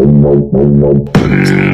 Oh, no, no, no.